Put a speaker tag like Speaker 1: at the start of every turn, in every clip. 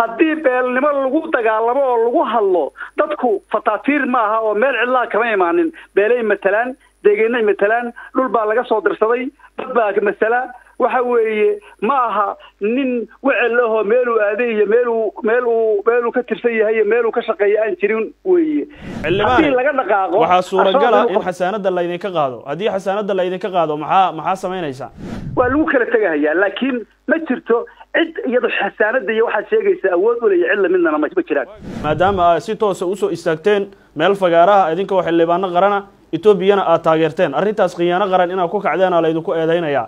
Speaker 1: haddii beelnimo lagu dagaalamo oo lagu hadlo dadku fataatiir maaha oo meel cidlaa kama imaanin. Beelay matalaan deegeennay matalaan dhul baa laga soo dirsaday dad baa masala waxa weeye ma aha nin wecel ahoo meeluu aaday iyo meeluu meeluu meeluu ka tirsan yahay iyo meeluu ka shaqeeya aan jirin weeye. Haddii laga dhaqaaqo
Speaker 2: waxaa suuragala in xasaanada laydinka qaado. Haddii xasaanada laydinka qaado maxaa maxaa samaynaysaa?
Speaker 1: Waa lagu kala tegahayaa laakiin ma jirto cid iyado xasaanada iyo waxaad sheegaysa awood u leeya cid lamidnana ma jiraan.
Speaker 2: Maadaama aad si toosa u soo istaagteen meel fagaaraha idinkoo xildhibaano qarana etoobiyana aad taageerteen. Arrintaas khiyaano qaran inaad ku kacdeena laydinku eedaynayaa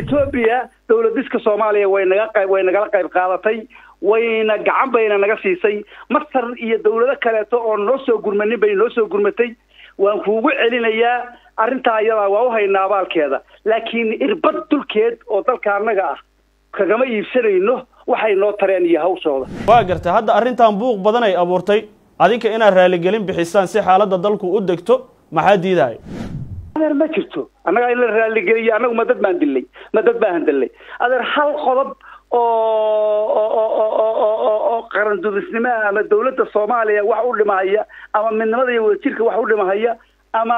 Speaker 1: etoobiya dowladiska soomaaliya way naga way nagala qayb qaadatay wayna gacan bayna naga siisay. Masar iyo dawlado kaleeto oo noo soo gurmanin bay noo soo gurmatay. Waan kuugu celinayaa arrintaa iyadaa waa u haynaa abaalkeeda laakiin irbad dulkeed oo dalka annaga ah kagama iibsanayno waxay noo tareen iyo hawshooda.
Speaker 2: Waa gartay hadda arrintan buuq badan ay abuurtay. Adinka inaad raaligelin bixisaan si xaaladda dalku u degto maxaa diidahay
Speaker 1: adeer ma jirto. Annagaa in la raaligeliyo annagu ma dad baan dilay ma dad baan handalay adeer hal qodob oo oo qarandumisnimaha ama dawladda soomaaliya wax u dhimahaya ama midnimada iyo wadajirka wax u dhimahaya ama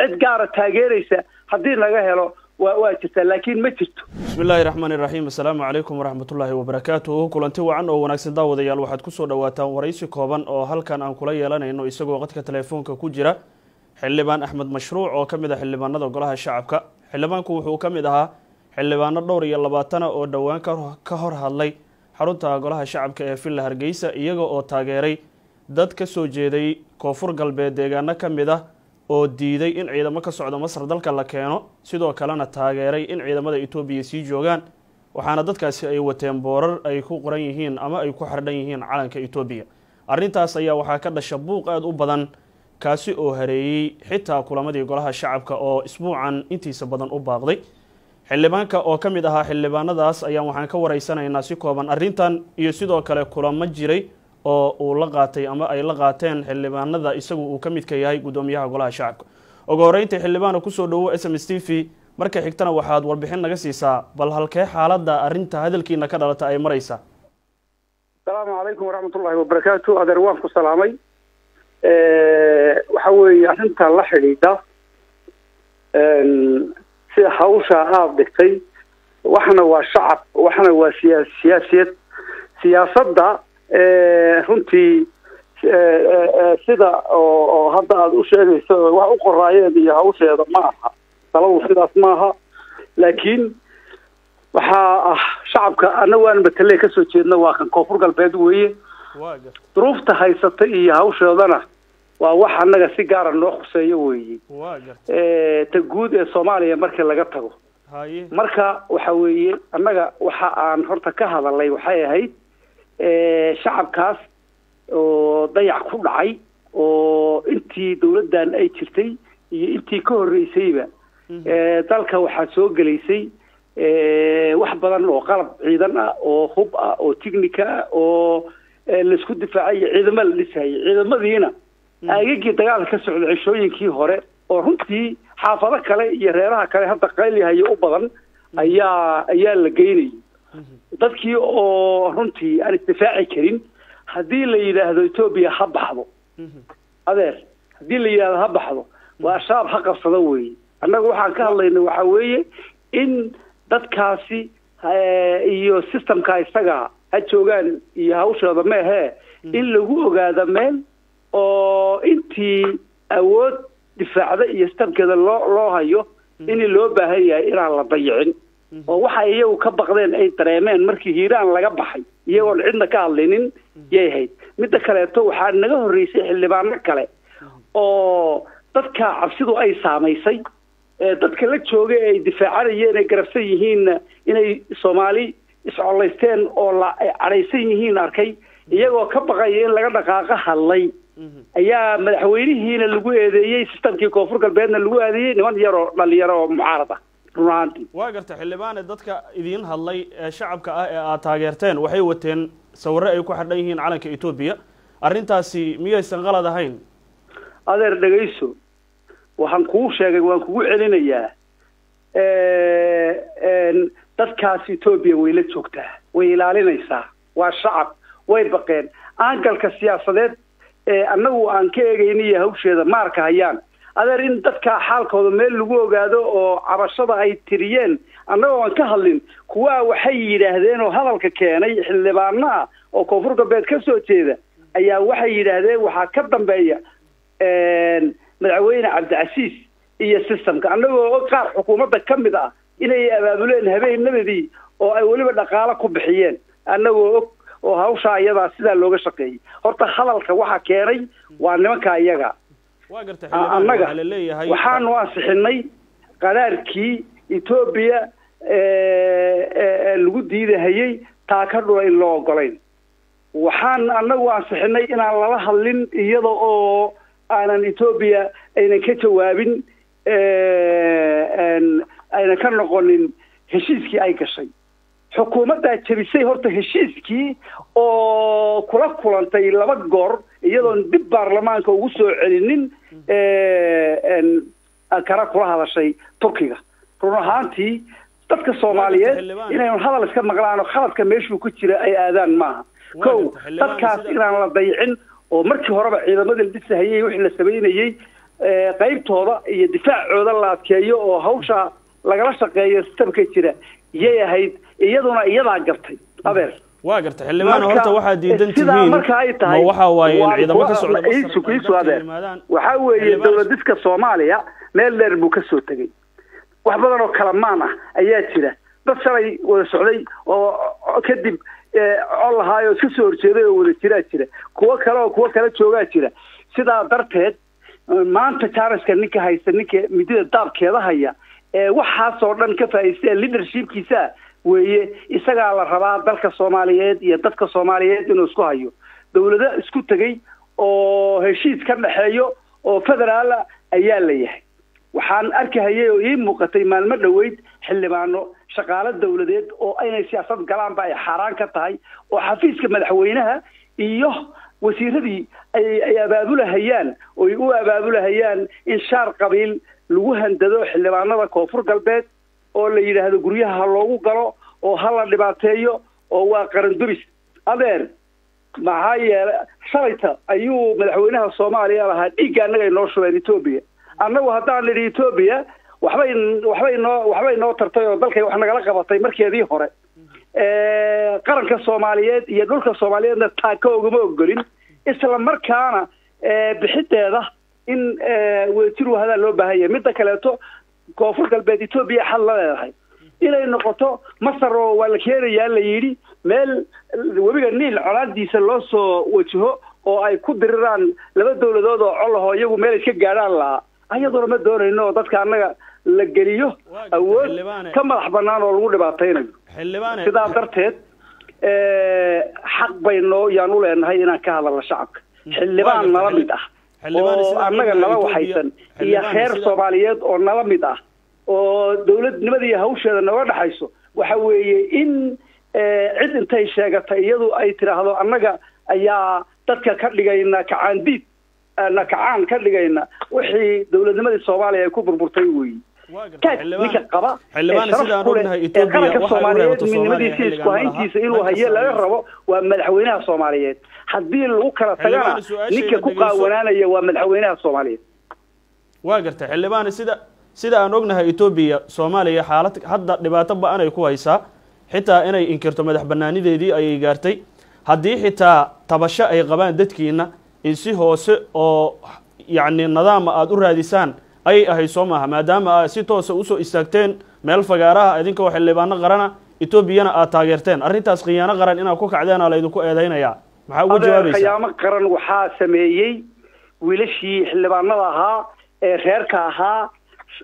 Speaker 1: cid gaara taageeraysa haddii laga helo waa jirtaa laakiin ma jirto.
Speaker 2: Bismi illaahi raxmaan iraxiim assalaamu calaykum waraxmatullaahi wabarakaatuhu kulanti wacan oo wanaagsan daawadayaal waxaad ku soo dhawaataan waraysi kooban oo halkan aan kula yeelanayno isagoo qadka telefoonka ku jira xildhibaan axmed mashruuc oo ka mid ah xildhibaanada golaha shacabka. Xildhibaanku wuxuu ka mid ahaa xildhibaano dhowr iyo labaatana oo dhowaan ka hor hadlay xarunta golaha shacabka ee villa hargeysa iyaga oo taageeray. Dad ka soo jeeday koonfur galbeed deegaano ka mid ah oo diiday in ciidamo ka socda masar dalka la keeno sidoo kalena taageeray in ciidamada etoobiya sii joogaan waxaana dadkaasi ay wateen boorar ay ku qoran yihiin ama ay ku xardhan yihiin calanka etoobiya arrintaas ayaa waxaa ka dhasha buuq aada u badan kaasi oo hareeyey xitaa kulamadii golaha shacabka oo isbuucan intiisa badan u baaqday. Xildhibaanka oo ka mid ahaa xildhibaanadaas ayaan waxaan ka waraysanaynaa si kooban arrintan iyo sidoo kale kulamo jiray oo uu la qaatay ama ay la qaateen xildhibaanada isagu uu ka midka yahay guddoomiyaha golaha shacabka. Ugu horreynta xildhibaana ku soo dhawo s m s t v. Marka xigtana waxaad warbixin naga siisaa bal halkee xaaladda arrinta hadalkiina ka dhalata ay maraysaa
Speaker 1: asalaamu calaykum waraxmatullaahi wabarakaatu adeer waan ku salaamay. Waxa weeye arrintan la xidhiidha sida hawsha aada dhigtay waxna waa shacab waxna waa siyaa siyaasiyad siyaasadda runtii sida oo hadda aada u sheegayso wax u qoraayeen iyo hawsheeda ma aha taladu sidaas maaha. Laakiin waxaa ah shacabka annagu aan matale ka soo jeedna waa kan koonfur galbeed weeye. Duruufta haysata iyo hawsheedana waa wax annaga si gaara noo khuseeyo weeye. Ta guud ee soomaaliya markii laga tago. Marka waxa weeye annaga waxa aan horta ka hadalay waxay ahayd shacabkaas oo dayac ku dhacay oo intii dawladdan ay jirtay iyo intii ka horreysayba dalka waxaa soo gelaysay wax badan oo qalab ciidan ah oo hub ah oo tignica ah oo la isku difaacay ciidamo la dhisayay. Ciidamadiina aagagii dagaalka ka socda cishooyinkii hore oo runtii xaafado kale iyo reeraha kale hadda qaylihayo u badan ayaa ayaa la geynayay dadkii oo runtii aan isdifaaci karin haddii la yidhaahdo etoobiya ha baxdo. Adeer haddii la yidhahdo ha baxdo waa ashaab ha qabsado weeye annaga waxaan ka hadlayna waxaa weeye in dadkaasi iyo systemka isaga ha joogaan iyo hawshooda meehee in lagu ogaado meel oo intii awood difaacda iyo systemkeeda loo loo hayo in loo baahan yahay inaan la dayicin oo waxay iyagu ka baqdeen ay dareemeen markii hiiraan laga baxay iyagoon cidna ka hadlinin yay hayd midda kaleeto waxaa naga horreysay xildhibaano kale oo dadka cabsidu ay saamaysay dadka la jooga ee ay difaacanayeen ay garabsan yihiinna inay soomaali iscolaysteen oo la ay cadhaysan yihiin arkay iyagoo ka baqaya in laga dhaqaaqo hadlay. Ayaa madaxweynihiina lagu eedeeyey sistamkii koonfur galbeedna lagu eedeeyey niman yaroo dhalinyaro oo mucaarad ah
Speaker 2: waa garta xildhibaane dadka idiin hadlay ee shacabka ah ee aad taageerteen waxay wateen sawirre ay ku xidhan yihiin calanka etoobiya arrintaasi miyaysan qalad ahayn?
Speaker 1: Adeer dhegayso waxaan kuu sheegay waan kugu celinayaa dadkaas etoobiya way la joogtaa way ilaalinaysaa. Waa shacab way baqeen. Aangalka siyaasadeed ee annagu aan ka eegayniyo hawsheeda maarka hayaan adeer in dadka xaalkooda meel lagu ogaado oo cabashada ay tiriyeen annagoo aan ka hadlin kuwaa waxay yidhaahdeen oo hadalka keenay xildhibaano ah oo koonfur galbeed ka soo jeeda ayaa waxay yidhaahdeen waxaa ka dambeeya madaxweyne cabdicasiis iyo systemka annagoo qaar xukuumadda ka mid ah inay abaabuleen habeennimadii oo ay weliba dhaqaalo ku bixiyeen. Annagoo og oo hawshaa iyadaa sidaa looga shaqeeyey. Horta hadalka waxa keenay waa nimanka iyaga annaga waxaanu ansixinay qaraarkii etoobiya lagu diidahayey taa ka dhula in loo ogolayn. Waxaan annagu ansixinay inaan lala hadlin iyada oo aanan etoobiya aynan ka jawaabin aynan ka noqonin heshiiskii ay gashay xukuumaddaa jebisay horta heshiiskii oo kula kulantay laba goor iyadoon dib baarlamaanka ugu soo celinin ankara kula hadashay turkiga. Run ahaantii dadka soomaaliyeed inaynu hadal iska maqlaan oo khaladka meeshuu ku jira ay aadaan maaha. Kow dadkaas inaan la dayicin oo markii horeba ciidamada la dhisahayey wixii la samaynayey qaybtooda iyo difaacooda la adkeeyo oo hawsha lagala shaqeeyo sistamka jira yay ahayd iyaduna iyadaa gartay. Adeer
Speaker 2: waa garta xildhibaan horta waxaa diidan tihiin ma waxa waaye in ciidamo ka socda
Speaker 1: waxaa weeye dowladiska soomaaliya meel dheer buu ka soo tegey wax badan oo kalamaan ah ayaa jira. Dad shalay wada socday oo oo kadib eh, col lahaayoo iska soo horjeeday oo wada jiraa jira. Kuwo kale oo kuwo kale joogaa jira. Sidaa darteed eh, maanta jaariska ninka haysta ninka midida daabkeeda haya ee waxaasoo dhan ka faa'iidaysta leadershipkiisa weeye isagaa la rabaa dalka soomaaliyeed iyo dadka soomaaliyeed inuu isku hayo. Dowlado isku tegey oo heshiis ka dhexeeyo oo federaala ayaa la yahay. Waxaan arkahayay oo ii muuqatay maalmo dhoweyd xildhibaano shaqaalo dowladeed oo inay siyaasad galaanba ay xaaraan ka tahay oo xafiiska madaxweynaha iyo wasiiradii ay ay abaabulahayaan oy u abaabulahayaan in shaar qabiil lagu handado xildhibaanada koonfur galbeed oo la yidhaahdo guryaha ha loogu galo oo ha la dhibaateeyo oo waa qaranduris. Adeer maxaa yeele shalayta ayuu madaxweynaha soomaaliya lahaa dhiigga annaga inoo shubeen etoobiya annagu haddaan nidhi etoobiya waxbay waxbay noo waxbay noo tartay oo dalkay wax nagala qabatay markeedii hore. Qaranka soomaaliyeed iyo dhulka soomaaliyeedna taaka ogama ogolin. Isla markaana bixideeda in wadajir wahadaa loo baahan yahay midda kaleeto koonfur galbeed etoobiya xad la leedahay inay noqoto masar oo waa la keenayaa la yidhi meel webiga niil colaadiisa loo soo wajaho oo ay ku diriraan laba dowladood oo colaho iyagu meel iska gaadhaan lahaa. Ayaduna ma doonayno oo dadka annaga la geliyo awood ka madax banaan oo lagu dhibaataynayo. Sidaa darteed xaq baynoo yaan u leenahay inaan ka hadalno shacabka. Xildhibaan
Speaker 2: Waa
Speaker 1: nala mid ah. Oo annaga nala waxaysan. Iyo reer
Speaker 2: sidaa-
Speaker 1: soomaaliyeed oo nala mid ah oo dowladnimadii hawsheeda nooga dhexayso waxa weeye in eh, cid intay sheegata iyadu ay tidhaahdo annaga ayaa dadka ka dhigayna kacaandiid eh, na kacaan ka dhigayna. Wixii dowladnimadii soomaaliya ay ku burburtay
Speaker 2: xildhibaan-
Speaker 1: ninka qaba qaranka soomaaliyeed midnimadiisa isku
Speaker 2: xilligan ma laha.
Speaker 1: hayntiisa inuu haye laga rabo waa madaxweynaha soomaaliyeed. Haddii lagu kala tagana ninka ku qaawanaanaya waa madaxweynaha soomaaliyeed.
Speaker 2: Waa garta xildhibaane sida sida aan ognahay etoobiya soomaaliya xaalad hadda dhibaato ba'an ay ku haysaa xitaa inay inkirto madax banaanideedii ayay gaartay. Haddii xitaa tabasho ay qabaan dadkiina in si hoose oo yacni nidaama aada u raadisaan ayay ahayd soo maaha. Maadaama aad si toosa u soo istaagteen meel fagaaraha idinkoo xildhibaano qarana etoobiyana aad taageerteen. Arrintaas khiyaano qaran inaad ku kacdeena laydinku eedaynayaa. Maxaa
Speaker 1: adeer
Speaker 2: jawaabaysaa?
Speaker 1: khiyaamo qaran waxaa sameeyey wiilashii xildhibaanada ahaa ee reerka ahaa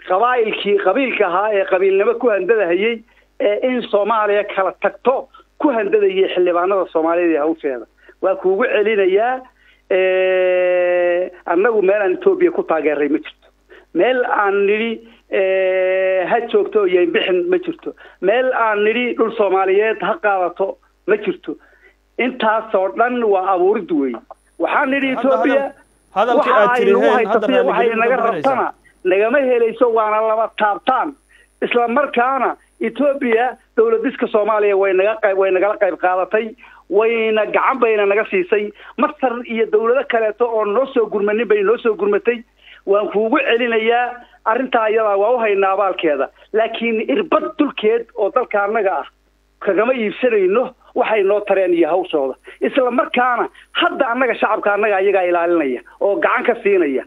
Speaker 1: qabaa'ilkii qabiilka ahaa ee qabiilnimo ku handadahayey ee in soomaaliya kala tagto ku handadayay xildhibaanada soomaaliyeed ee hawsheeda. Waa kuugu celinayaa annagu meel aan etoobiya ku taageeray ma jirto. Meel aan nidhi ha joogto yayn bixin ma jirto. Meel aan nidhi dhul soomaaliyeed ha qaadato ma jirto. Intaasoo dhan waa abuurid wey waxaan nidhi etoobiya waxa ay nagu haysatay waxay naga rabtana nagama helayso waana laba taabtaan. Isla markaana etoobiya dowladiska soomaaliya way naga qayb way nagala qayb qaadatay wayna gacan bayna naga siisay. Masar iyo dowlado kaleeto oo noo soo gurmanin bay noo soo gurmatay. Waan kuugu celinayaa arrintaa iyadaa waa u haynaa abaalkeeda laakiin irbad dulkeed oo dalka annaga ah kagama iibsanayno waxay noo tareen iyo hawshooda. Isla markaana hadda annaga shacabka annaga ayagaa ilaalinaya oo gacan ka siinaya.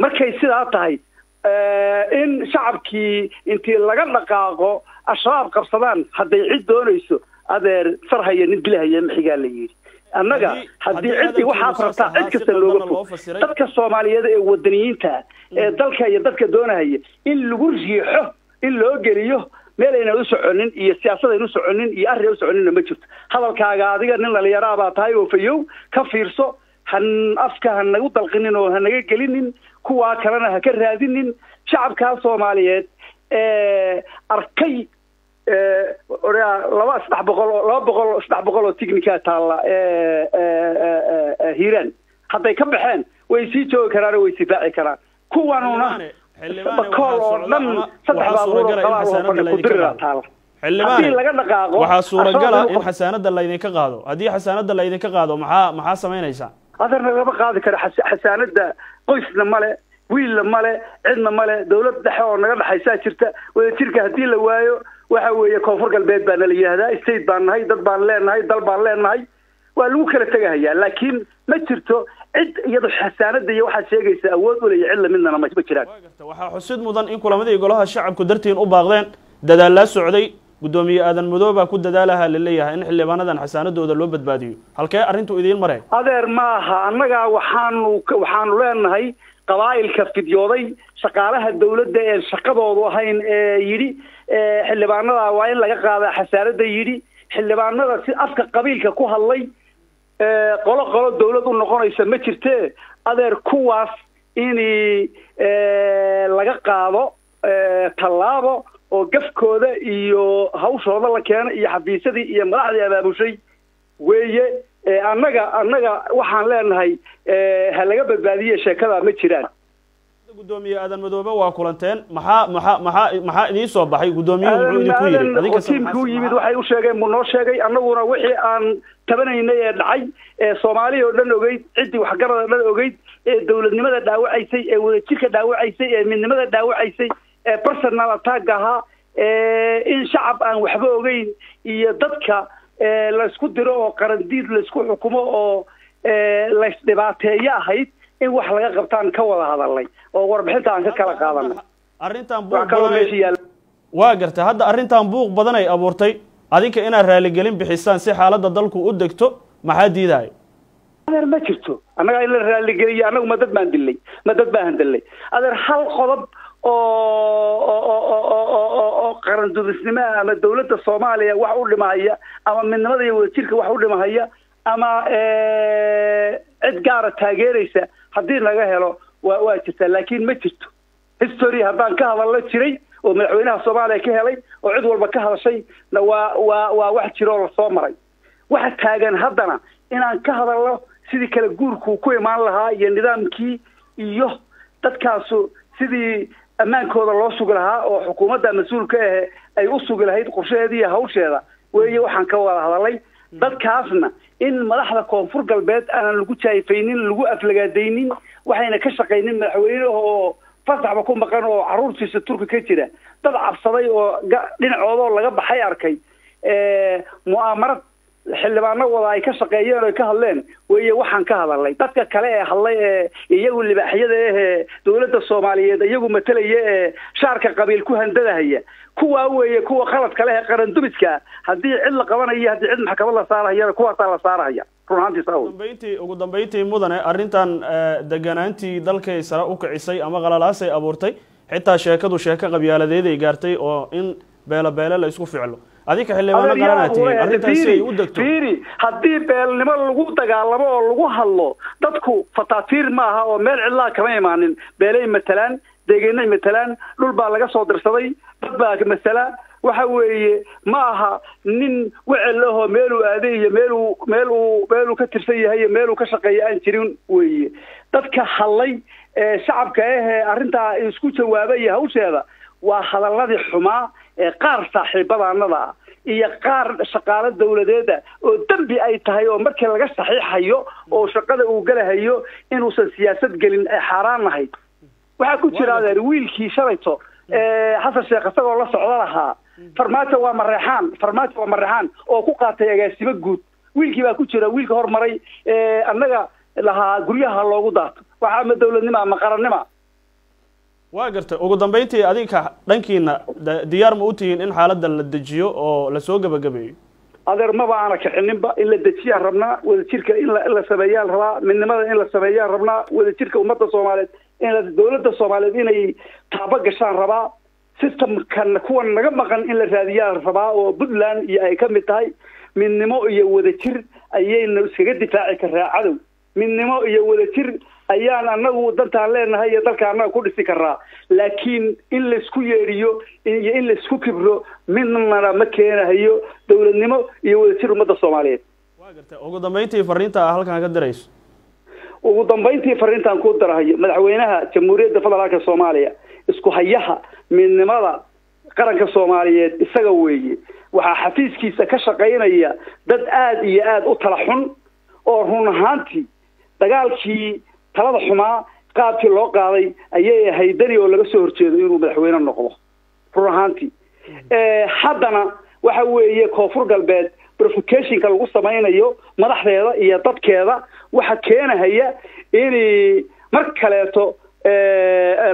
Speaker 1: Markay sidaa tahay in shacabkii intii laga dhaqaaqo al-shabaab qabsadaan hadday cid doonayso adeer farhaya nin dilahaya maxigaa la yidhi. Annaga haddii ciddii waxaad rabtaa cid kasta looga fog. dadka soomaaliyeed ee wadaniyiinta ee dalka iyo dadka doonahaya in lagu riixo in loo geliyo meel aynan u soconin iyo siyaasad aynu soconin iyo arrin u soconinna ma jirto. Hadalkaaga adiga nin dhalinyaraa baa tahay oo fayow ka fiirso han afka ha nagu dalqinin oo ha naga gelinin kuwaa kalena ha ka raadinin shacabkaa soomaaliyeed arkay laba saddex boqol oo laba boqol saddex boqol oo tignika taalla hiiraan hadday ka baxeen way sii joogi karaan oo way sifaaci karaan. Kuwanuna bakool oo dhan saddex baabuur oo fadhi kudirira taalla. Dhaqaaqo
Speaker 2: waxaa suuragala in xasaanada laydinka qaado. Haddii xasaanada laydinka qaado maxaa maxaa samaynaysaa?
Speaker 1: Adeerna lama qaadi karo xasaanada qoysna male wiilna male cidna male dawlad dhexe oo naga dhexaysaa jirta wadajirka haddii la waayo waxa weeye koonfur galbeed baa nala yihahdaa state baan nahay dad baan leenahay dal baan leenahay waa lagu kala tegahayaa. Laakiin ma jirto cid iyado xasaanada iyo waxaad sheegaysa awood uleya cid lamidnana ma jiraan.
Speaker 2: Waxaa xusid mudan in kulamadii golaha shacabku dartiin u baaqdeen dadaalaa socday guddoomiye aadan madoobaa ku dadaalaha la leeyahay in xildhibaanadan xasaanadooda loo badbaadiyo. Halkee arrintu idiin mare?
Speaker 1: Adeer ma aha annaga waxaanu waxaanu leenahay qabaa'ilka fidyooday shaqaalaha dawladda ee shaqadoodu ahayn ee yidhi xildhibaanada waa in laga qaadaa xasaanada yidhi xildhibaanada si afka qabiilka ku hadlay qolo qolo dawlad u noqonaysa ma jirte? Adeer kuwaas in laga qaado tallaabo oo gafkooda iyo hawshooda la keeno iyo xafiisyadii iyo madaxdii abaabushay weeye annaga annaga waxaan leenahay ha laga badbaadiye sheekada ma jiraan.
Speaker 2: Guddoomiye aadan madoobe waa kulanteen. Maxaa maxaa maxaa maxaa idiin soo baxay? Guddoomiyuhu muxuu idinku yidhi
Speaker 1: tiimkuu yimid waxay u sheegeen buu noo sheegay annaguna wixii aan tabanaynay ee dhacay ee soomaaliya oo dhan ogeyd ciddii waxgarada dhan ogeyd ee dawladnimada dhaawacaysay ee wadajirka dhaawacaysay ee midnimada dhaawacaysay personal attack ahaa in shacab aan waxba ogeyn iyo dadka laysku diro oo qarandiid laysku xukumo oo laysdhibaateeyo ahayd in wax laga qabtaan ka wada hadalnay oo warbixinta aan ka kala qaadanay. waa
Speaker 2: gartay hadda arrintan buuq badan ay abuurtay adinka inaad raaligelin bixisaan si xaaladda dalku u degto maxaa diidaya
Speaker 1: adeer ma jirto annaga in la raaligeliyo annagu ma dad baan dilay ma dad baan handalay adeer hal qodob oo qarandumisnimo ama dawladda soomaaliya wax u dhimahaya ama midnimada iyo wadajirka wax u dhimahaya ama cid gaara taageeraysa haddii laga helo wa waa jirtaa laakiin ma jirto. History haddaan ka hadallo jiray oo madaxweynaha soomaaliya ka helay oo cid walba ka hadashay na waa waa waa wax jiro oo la soo maray. Waxa taagan haddana inaan ka hadalno sidii kale guurkuu ku imaan lahaa iyo nidaamkii iyo dadkaasu sidii ammaankooda loo sugi lahaa oo xukuumadda mas'uulka ahe ay u sugi lahayd qorshaheeda iyo hawsheeda. Weeye waxaan ka wada hadalay dadkaasna in madaxda koonfur galbeed aanan lagu jaayfaynin lagu aflagaadaynin waxayna ka shaqaynin madaxweynaha oo fasaxba ku maqan oo carruurtiisa turki ka jira. Dad cabsaday oo dhinacoodoo laga baxay arkay mu'aamarad xildhibaano wada ay ka shaqeeyeen oo ka hadleen weeye waxaan ka hadalnay. Dadka kale ee hadlay ee iyagu libaaxyada ahee dawladda soomaaliyeed iyagu matalaya ee shaarka qabiil ku handadahaya. Kuwaa weeye kuwa qaladka leh ee qarandumiska haddii cid la qabanayo haddii cid maxkamad la saarahayana kuwaasaa la saarahaya. Run ahaantii saa
Speaker 2: dambayntii ugu dambayntii mudane arrintan deganaantii dalkay sare u kicisay ama qalalaasay abuurtay xitaa sheekadu sheeko qabyaaladeeday gaartay oo in beelo beele la isku ficlo adinka xildhibaano qaranaa tihiin arrintaas ay u degto.
Speaker 1: fiiri. Haddii beelnimo lagu dagaalamo oo lagu hadlo dadku fataatiir maaha oo meel cidlaa kama imaanin. Beelay matalaan deegeennay matalaan dhul baa laga soo dirsaday dad baa masala waxa weeye ma aha nin wecel ahoo meeluu aaday iyo meeluu meeluu meeluu ka tirsan yahay iyo meeluu ka shaqeeya aan jirin weeye. Dadka hadlay ee shacabka ahee arrintaa isku jawaabaya hawsheeda waa hadaladii xumaa qaar saaxiibadaanada iyo qaar shaqaalo dawladeeda oo dembi ay tahay oo markii laga saxiixayo oo shaqada uu galahayo inuusan siyaasad gelin ay xaaraan nahayd waxaa ku jira adeer wiilkii shalayto xasan sheekh isagoo la socdo lahaa. Farmaajo waa mareexaan farmaajo waa mareexaan oo ku qaatay agaasimo guud. Wiilkii baa ku jira wiilka hormaray annaga lahaa guryaha loogu daato. Waxaa ama dawladnima ama qarannima
Speaker 2: waa gartay ugu dambeyntii adinka dhankiina diyaar ma u tihiin in xaaladda la dejiyo oo la soo gebagabeeyo
Speaker 1: adeer maba aana kixininba in la dejiyaan rabnaa wadajirka in la sameeyaan rabaa midnimada in la sameeyaan rabnaa wadajirka ummadda soomaaliyeed in la dawladda soomaaliyeed inay taabo gashaan rabaa systemkan kuwan naga maqan in la raadiyaan rabaa oo puntland iyo ay ka mid tahay midnimo iyo wadajir ayayna iskaga difaaci karaa cadow. Midnimo iyo wadajir ayaan anagu dantaan leenahay iyo dalka annaga ku dhisi karaa laakiin in la isku yeedhiyo iyo in la isku kibro midnana ma keenahayo dawladnimo iyo wadajir ummadda soomaaliyeed.
Speaker 2: Gartay ugu dambeyntii fariinta halkan ka dirayso
Speaker 1: ugu dambeyntii fariintaan ku darahayo madaxweynaha jamhuuriyadda federaalka soomaaliya isku hayaha midnimada qaranka soomaaliyeed isaga weeye. Waxaa xafiiskiisa ka shaqaynaya dad aada iyo aada u tala xun oo run ahaantii dagaalkii talada xumaa qaabkii loo qaaday ayay ahayd dani oo laga soo horjeedo inuu madaxweyne noqdo. Run ahaantii. Haddana waxa weeye koonfur galbeed provocationka lagu samaynayo madaxdeeda iyo dadkeeda waxa keenahaya in mar kaleeto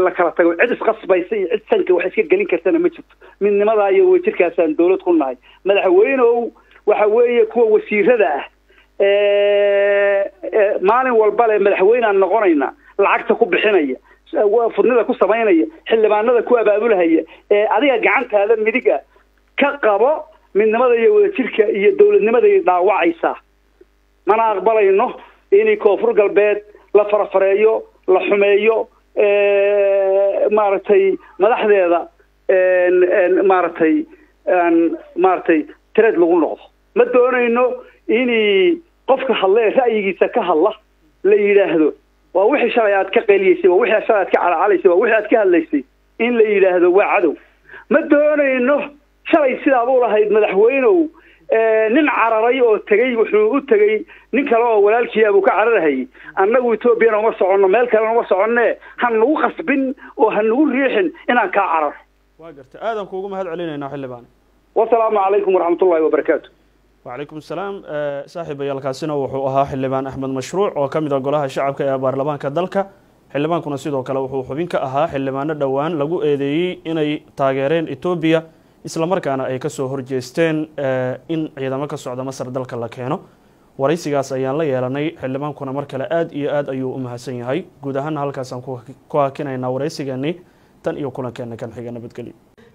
Speaker 1: la kala tago cid isqasbaysa iyo cid sanka wax iska gelin kartana ma jirto. Midnimadaa iyo wajirkaasaan dawlad ku nahay. Madaxweyneow waxa weeye kuwa wasiirada ah maalin walba le madaxweyneaan noqonayna lacagta ku bixinaya fudnida ku samaynaya xildhibaanada ku abaabulahaya ee adiga gacantaada midiga ka qabo midnimada iyo wadajirka iyo dawladnimaday dhaawacaysaa mana aqbalayno inay koonfur galbeed la farafareeyo la xumeeyo maaragtay madaxdeeda maaragtay maaragtay tireed lagu noqdo. Ma doonayno inay qofka hadle ee ra'yigiisa ka hadla la yidhaahdo waa wixii shalay aad ka qeeliyeysay waa wixii shalay aad ka calacalaysay waa wixii aad ka hadlaysay in la yidhaahdo waa cadow. Ma doonayno shalay sidaad u lahayd madaxweynow nin cararay oo tegey wuxuu u tegey nin kale oo walaalkii abuu ka cararahayay. Annagu etoobiyana uma soconno meel kalena uma soconne ha nagu khasbin oo ha nagu riixin inaan kaa cararo
Speaker 2: waa gartay aadan kuugu mahad celinaynaa xildhibaan.
Speaker 1: Wasalaamu calaykum waraxmatullahi wabarakaatu
Speaker 2: wacalaykum salaam. Saaxiibayaalkaasina wuxuu ahaa xildhibaan axmed mashruuc oo ka mid a golaha shacabka ee baarlamaanka dalka. Xildhibaankuna sidoo kale wuxuu xubin ka ahaa xildhibaano dhowaan lagu eedeeyey inay taageereen etoobiya islamarkaana ay ka soo horjeesteen in ciidamo ka socda masar dalka la keeno. Waraysigaas ayaan la yeelanay xildhibaankuna mar kale aada iyo aad ayuu u mahadsan yahay. Guud ahaana halkaasaan ku hakinaynaa waraysigeenii tan iyo kulankeena kan xiga nabadgelyo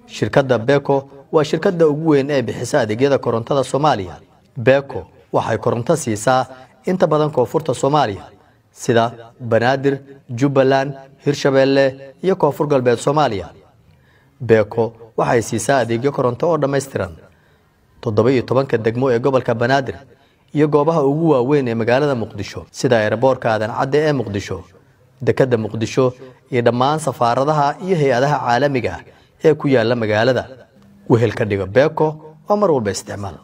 Speaker 3: shirkadda beko waa shirkadda ugu weyn ee bixisa adeegyada korontada soomaaliya. Beko waxay koronto siisaa inta badan koonfurta soomaaliya sida banaadir jubbaland hirshabeelle iyo koonfur galbeed soomaaliya. Beko waxay siisaa adeegyo koronto oo dhammaystiran. Toddoba iyo tobanka degmo ee gobolka banaadir iyo goobaha ugu waaweyn ee magaalada muqdisho sida eeraboorka aadan cadde ee muqdisho dekedda muqdisho iyo dhammaan safaaradaha iyo hay'adaha caalamiga ah ee ku yaalla magaalada. Wehelka dhigo beko oo mar walba isticmaal